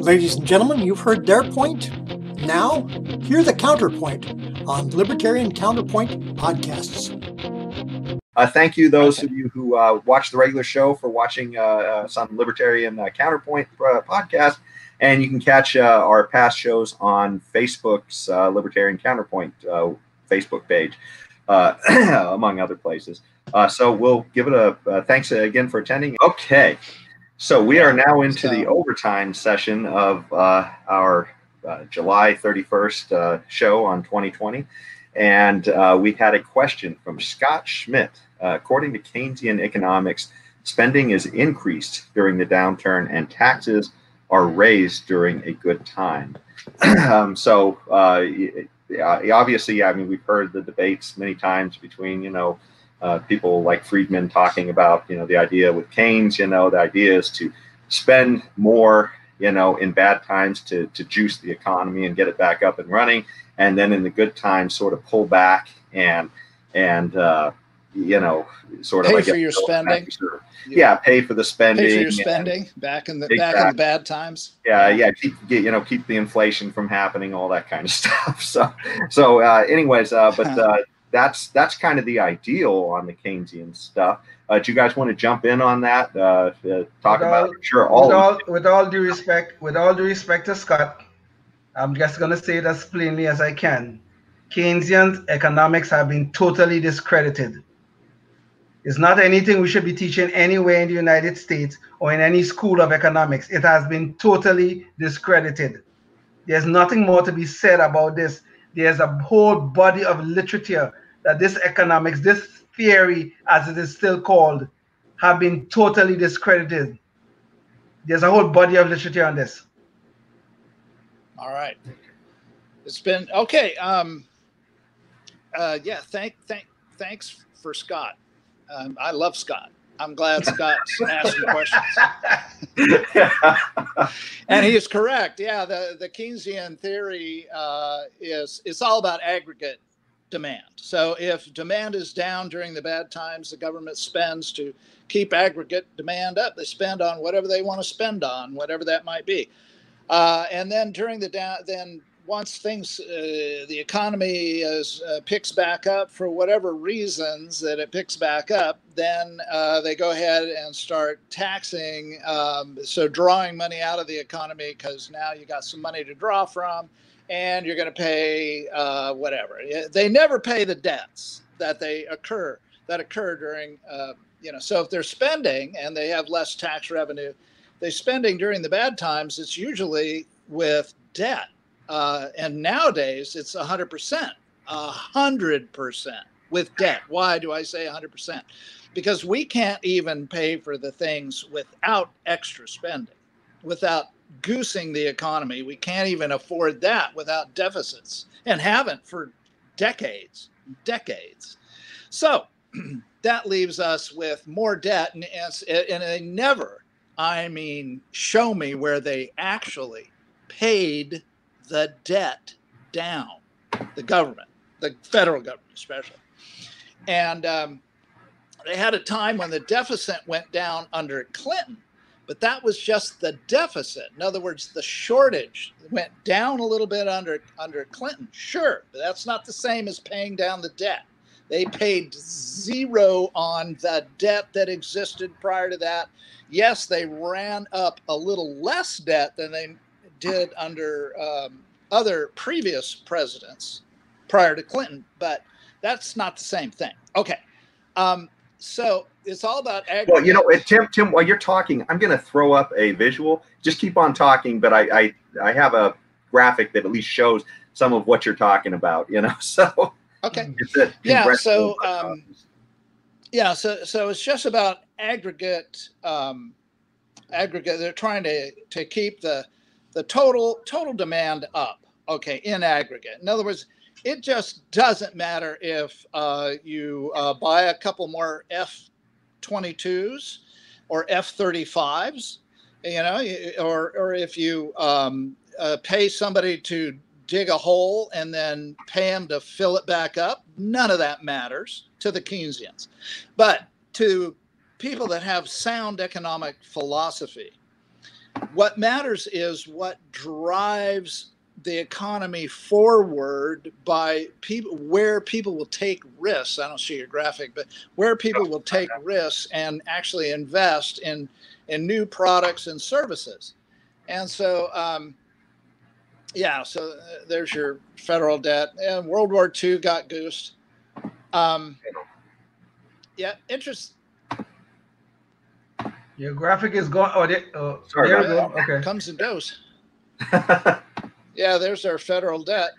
Ladies and gentlemen, you've heard their point. Now, hear the counterpoint on Libertarian Counterpoint podcasts. Uh, thank you, those of you who uh, watch the regular show, for watching uh, uh some Libertarian uh, Counterpoint uh, podcast. And you can catch our past shows on Facebook's Libertarian Counterpoint Facebook page, among other places. So we'll give it a thanks again for attending. Okay. So we are now into the overtime session of our July 31st show on 2020. And uh, we had a question from Scott Schmidt. Uh, according to Keynesian economics, spending is increased during the downturn and taxes are raised during a good time. um, so, uh, obviously, I mean, we've heard the debates many times between, you know, uh, people like Friedman talking about, you know, the idea with Keynes, you know, the idea is to spend more, you know, in bad times to, to juice the economy and get it back up and running. And then in the good times, sort of pull back and, and, uh, you know, sort of pay for your spending. Yeah, pay for the spending. Pay for your spending back in the exactly. back in the bad times. Yeah, yeah, keep you know keep the inflation from happening, all that kind of stuff. So, so uh, anyways, uh, but uh, that's that's kind of the ideal on the Keynesian stuff. Uh, do you guys want to jump in on that? Uh, uh talk with about all, sure all with all, with all due respect, with all due respect to Scott, I'm just going to say it as plainly as I can. Keynesian economics have been totally discredited it's not anything we should be teaching anywhere in the United States or in any school of economics. It has been totally discredited. There's nothing more to be said about this. There's a whole body of literature that this economics, this theory, as it is still called, have been totally discredited. There's a whole body of literature on this. All right. It's been okay. Um, uh, yeah. Thank, thank, thanks for Scott. Um, I love Scott. I'm glad Scott's asking questions. and he is correct. Yeah, the, the Keynesian theory uh, is it's all about aggregate demand. So if demand is down during the bad times, the government spends to keep aggregate demand up. They spend on whatever they want to spend on, whatever that might be. Uh, and then during the down, then once things, uh, the economy is, uh, picks back up for whatever reasons that it picks back up, then uh, they go ahead and start taxing. Um, so drawing money out of the economy because now you got some money to draw from, and you're going to pay uh, whatever. They never pay the debts that they occur that occur during. Uh, you know, so if they're spending and they have less tax revenue, they're spending during the bad times. It's usually with debt uh, and nowadays it's 100%, 100% with debt. Why do I say 100%? Because we can't even pay for the things without extra spending, without goosing the economy. We can't even afford that without deficits and haven't for decades, decades. So that leaves us with more debt, and, and they never, I mean, show me where they actually paid the debt down, the government, the federal government especially. And um, they had a time when the deficit went down under Clinton, but that was just the deficit. In other words, the shortage went down a little bit under under Clinton, sure, but that's not the same as paying down the debt. They paid zero on the debt that existed prior to that. Yes, they ran up a little less debt than they did under um, other previous presidents prior to Clinton, but that's not the same thing. Okay. Um, so it's all about aggregate. Well, you know, Tim, Tim, while you're talking, I'm going to throw up a visual. Just keep on talking, but I, I, I have a graphic that at least shows some of what you're talking about. You know, so okay, yeah. So um, yeah, so so it's just about aggregate. Um, aggregate. They're trying to to keep the the total total demand up. Okay, in aggregate. In other words, it just doesn't matter if uh, you uh, buy a couple more F-22s or F-35s, you know, or or if you um, uh, pay somebody to dig a hole and then pay them to fill it back up. None of that matters to the Keynesians, but to people that have sound economic philosophy. What matters is what drives the economy forward by people where people will take risks. I don't see your graphic, but where people will take risks and actually invest in in new products and services. And so, um, yeah, so uh, there's your federal debt. And World War II got goosed. Um, yeah, interest. Your graphic is gone. Oh, they, oh Sorry there we go. Okay. Comes and goes. yeah, there's our federal debt.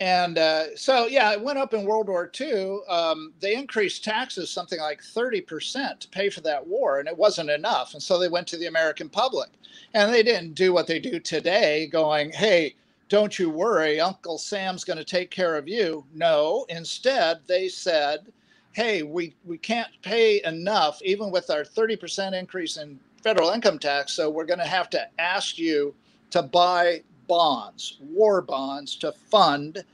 And uh, so, yeah, it went up in World War II. Um, they increased taxes something like 30% to pay for that war, and it wasn't enough. And so they went to the American public. And they didn't do what they do today, going, hey, don't you worry, Uncle Sam's going to take care of you. No, instead, they said, hey, we, we can't pay enough, even with our 30% increase in federal income tax. So we're going to have to ask you to buy bonds, war bonds, to fund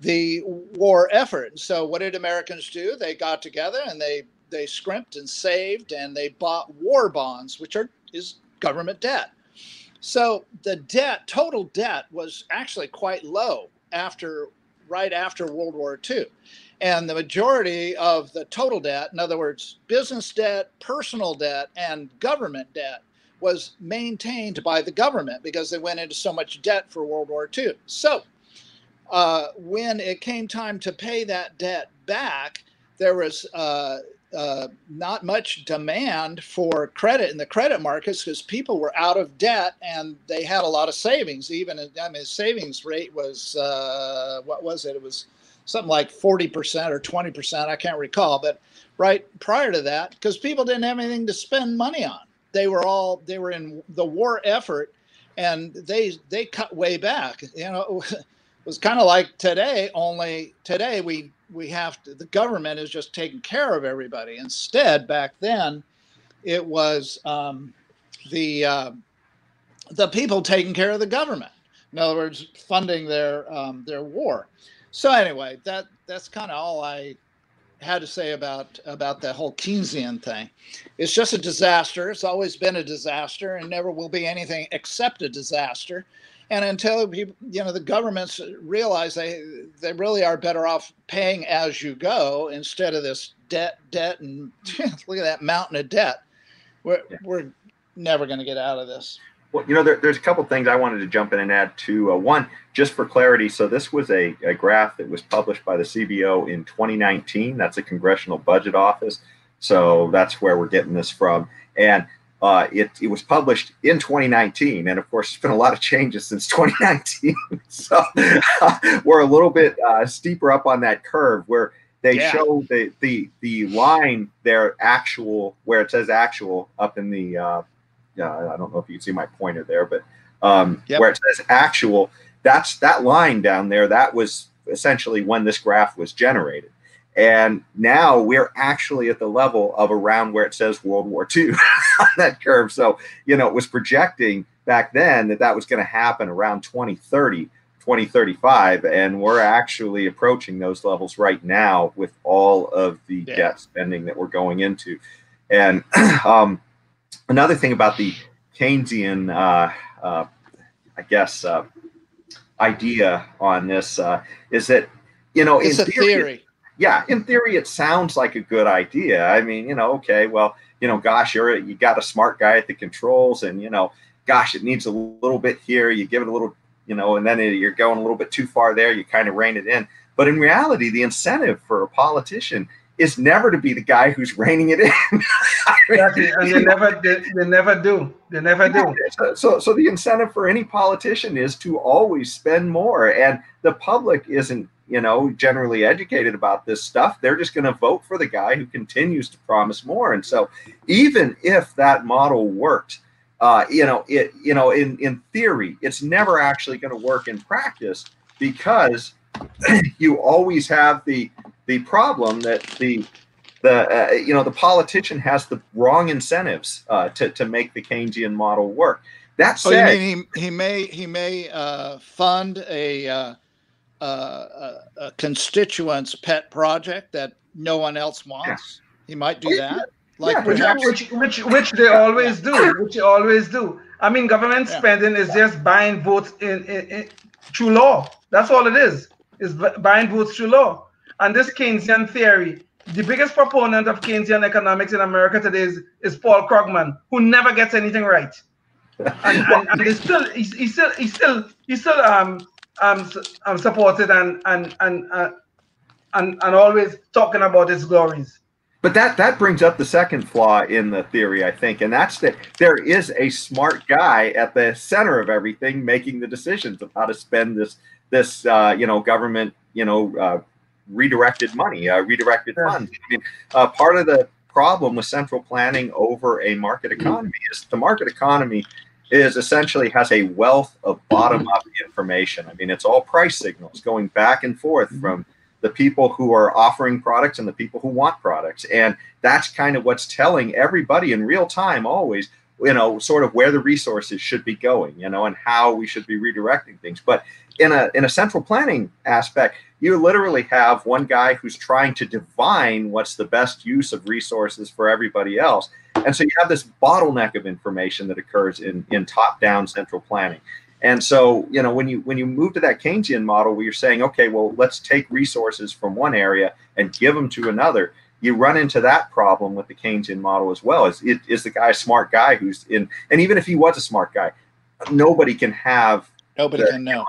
the war effort. So what did Americans do? They got together and they they scrimped and saved and they bought war bonds, which are is government debt. So the debt, total debt, was actually quite low after right after World War II. And the majority of the total debt, in other words, business debt, personal debt, and government debt, was maintained by the government because they went into so much debt for World War II. So uh, when it came time to pay that debt back, there was uh, uh, not much demand for credit in the credit markets because people were out of debt and they had a lot of savings. Even I mean, savings rate was uh, what was it? It was something like forty percent or twenty percent. I can't recall, but right prior to that, because people didn't have anything to spend money on. They were all they were in the war effort, and they they cut way back. You know, it was kind of like today. Only today we we have to, the government is just taking care of everybody. Instead, back then, it was um, the uh, the people taking care of the government. In other words, funding their um, their war. So anyway, that that's kind of all I had to say about about that whole Keynesian thing. It's just a disaster. It's always been a disaster, and never will be anything except a disaster. And until people, you know, the governments realize they they really are better off paying as you go instead of this debt, debt, and look at that mountain of debt. We're Yeah. we're never going to get out of this. Well, you know, there, there's a couple things I wanted to jump in and add to. Uh, one, just for clarity, so this was a, a graph that was published by the CBO in 2019. That's a Congressional Budget Office. So that's where we're getting this from. And uh, it, it was published in 2019. And of course, there's been a lot of changes since 2019. so we're a little bit uh, steeper up on that curve where they Yeah. show the, the, the line there, actual, where it says actual up in the uh, uh, I don't know if you can see my pointer there, but um, Yep. where it says actual, that's that line down there. That was essentially when this graph was generated. And now we're actually at the level of around where it says World War II on that curve. So, you know, it was projecting back then that that was going to happen around 2030, 2035. And we're actually approaching those levels right now with all of the Yeah. debt spending that we're going into. And um, another thing about the Keynesian, uh, uh, I guess, uh, idea on this uh, is that you know It's in a theory. yeah, in theory, it sounds like a good idea. I mean, you know, okay, well, you know, gosh, you're you got a smart guy at the controls, and you know, gosh, it needs a little bit here. You give it a little, you know, and then you're going a little bit too far there. You kind of rein it in. But in reality, the incentive for a politician is never to be the guy who's reining it in. I mean, Exactly, and they never they, they never do. They never do. so, so, so the incentive for any politician is to always spend more, and the public isn't, you know, generally educated about this stuff. They're just going to vote for the guy who continues to promise more. And so, even if that model worked, uh, you know, it, you know, in in theory, it's never actually going to work in practice because you always have the the problem that the the uh, you know the politician has the wrong incentives uh, to to make the Keynesian model work. That Oh, you said, mean he, he may he may uh, fund a, uh, uh, a a constituent's pet project that no one else wants? He might do Oh, yeah. that. Like yeah, perhaps, which, which which they always do, which they always do. I mean, government yeah. spending is just buying votes in, in, in, through law. That's all it is. Is buying votes through law. And this Keynesian theory, the biggest proponent of Keynesian economics in America today is, is Paul Krugman, who never gets anything right. and, and, and he's still he's, he's still he's still he's still um um, um supported and and and uh, and and always talking about his glories. But that that brings up the second flaw in the theory, I think, and that's that there is a smart guy at the center of everything, making the decisions of how to spend this this uh, you know government you know uh, redirected money, uh, redirected funds. I mean, uh, part of the problem with central planning over a market economy is the market economy is essentially has a wealth of bottom up information. I mean, it's all price signals going back and forth from the people who are offering products and the people who want products. And that's kind of what's telling everybody in real time always, you know, sort of where the resources should be going, you know, and how we should be redirecting things. But in a in a central planning aspect, you literally have one guy who's trying to divine what's the best use of resources for everybody else. And so you have this bottleneck of information that occurs in, in top-down central planning. And so, you know, when you when you move to that Keynesian model where you're saying, okay, well, let's take resources from one area and give them to another, you run into that problem with the Keynesian model as well. Is it is the guy a smart guy who's in and even if he was a smart guy, nobody can have nobody the, can know.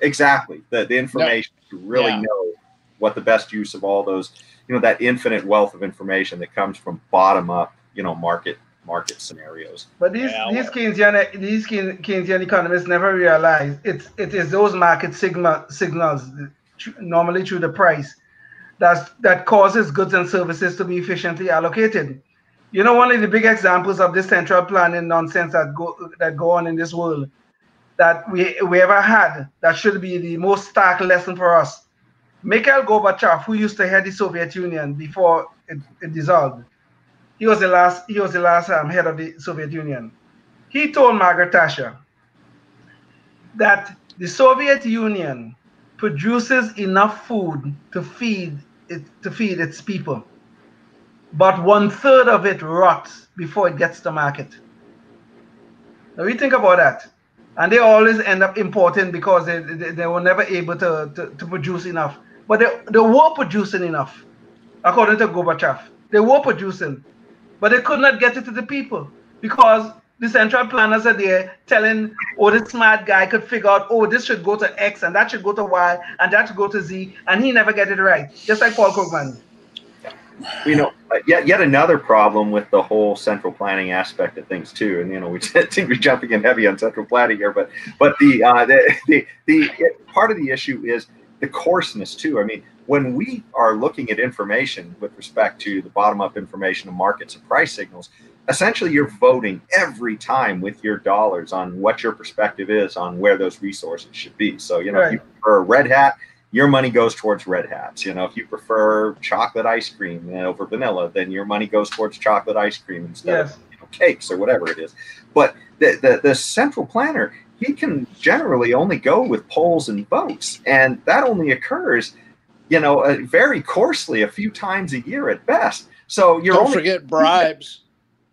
exactly the, the information no. to really yeah. know what the best use of all those, you know, that infinite wealth of information that comes from bottom up, you know, market market scenarios. But these yeah, these Keynesian these Keynesian economists never realize it's it is those market signal signals normally through the price that that causes goods and services to be efficiently allocated. You know, one of the big examples of this central planning nonsense that go that go on in this world that we we ever had that should be the most stark lesson for us. Mikhail Gorbachev, who used to head the Soviet Union before it, it dissolved, he was the last he was the last um, head of the Soviet Union. He told Margaret Thatcher that the Soviet Union produces enough food to feed it to feed its people, but one third of it rots before it gets to market. Now we think about that. And they always end up importing because they, they, they were never able to, to, to produce enough. But they, they were producing enough, according to Gorbachev. They were producing but they could not get it to the people because the central planners are there telling, oh, this smart guy could figure out, oh, this should go to X and that should go to Y and that should go to Z, and he never get it right, just like Paul Krugman. You know, yet yet another problem with the whole central planning aspect of things too, and you know, we to be jumping in heavy on central planning here, but but the uh, the the, the part of the issue is the coarseness too. I mean, when we are looking at information with respect to the bottom up information of markets and price signals, essentially you're voting every time with your dollars on what your perspective is on where those resources should be. So, you know, right. if you prefer a red hat, your money goes towards red hats. You know, if you prefer chocolate ice cream over vanilla, then your money goes towards chocolate ice cream instead yes. of you know, cakes or whatever it is. But the, the, the central planner, he can generally only go with polls and votes. And that only occurs – you know, uh, very coarsely a few times a year at best. So you're don't only, forget bribes.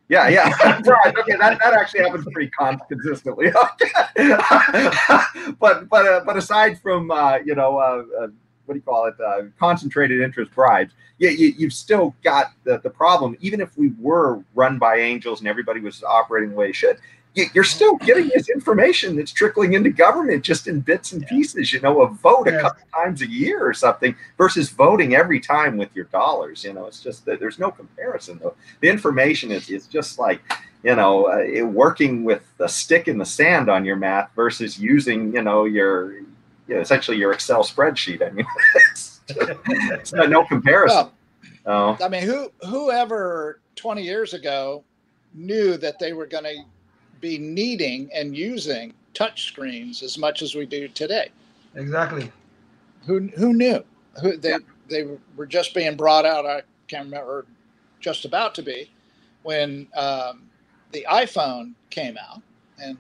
Yeah, yeah, bribes. Okay, that, that actually happens pretty con- consistently. but but uh, but aside from uh, you know uh, uh, what do you call it uh, concentrated interest bribes, you, you, have still got the, the problem. Even if we were run by angels and everybody was operating the way it should, you're still getting this information that's trickling into government just in bits and pieces. You know, a vote a couple times a year or something versus voting every time with your dollars. You know, it's just that there's no comparison. Though the information is is just like you know uh, working with a stick in the sand on your math versus using you know your you know, essentially your Excel spreadsheet. I mean, it's, it's no comparison. Well, I mean, who whoever 20 years ago knew that they were going to be needing and using touch screens as much as we do today. Exactly. Who who knew? Who they yeah. they were just being brought out. I can't remember, just about to be, when um, the iPhone came out, and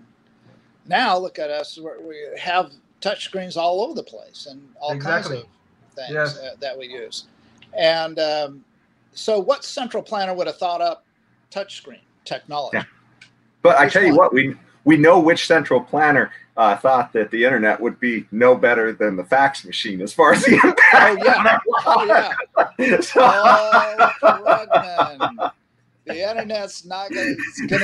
now look at us. We have touch screens all over the place and all exactly. kinds of things yes. uh, that we use. And um, so, what central planner would have thought up touchscreen technology. Yeah. But I Which tell you what, we we know which central planner uh, thought that the internet would be no better than the fax machine as far as the impact. Oh yeah, oh yeah. So- Oh, Krugman. The internet's not gonna,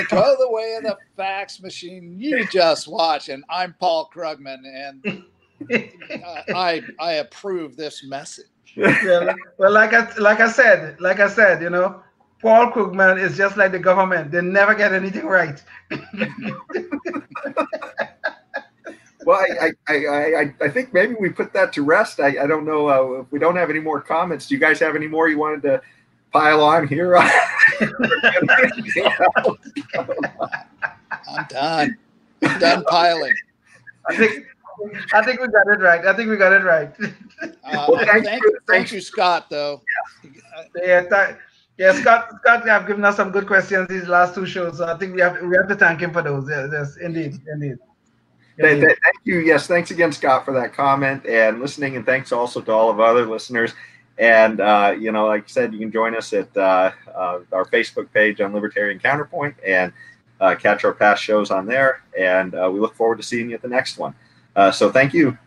go the way of the fax machine. You just watch. And I'm Paul Krugman, and uh, I I approve this message. yeah, well, like I like I said, like I said, you know, Paul Krugman is just like the government; they never get anything right. Well, I, I, I, I, I think maybe we put that to rest. I, I don't know uh, if we don't have any more comments. Do you guys have any more you wanted to pile on here? I'm done. I'm done piling. I think I think we got it right. I think we got it right. Uh, Well, thanks thank, for- thank thanks. you, Scott. Though. Yeah, th- yeah, Scott, Scott, have given us some good questions these last two shows. So I think we have we have to thank him for those. Yes, yes indeed, indeed. Indeed. Thank you. Yes, thanks again, Scott, for that comment and listening, and thanks also to all of our other listeners. And uh, you know, like I said, you can join us at uh, uh, our Facebook page on Libertarian Counterpoint and uh, catch our past shows on there. And uh, we look forward to seeing you at the next one. Uh, so, thank you.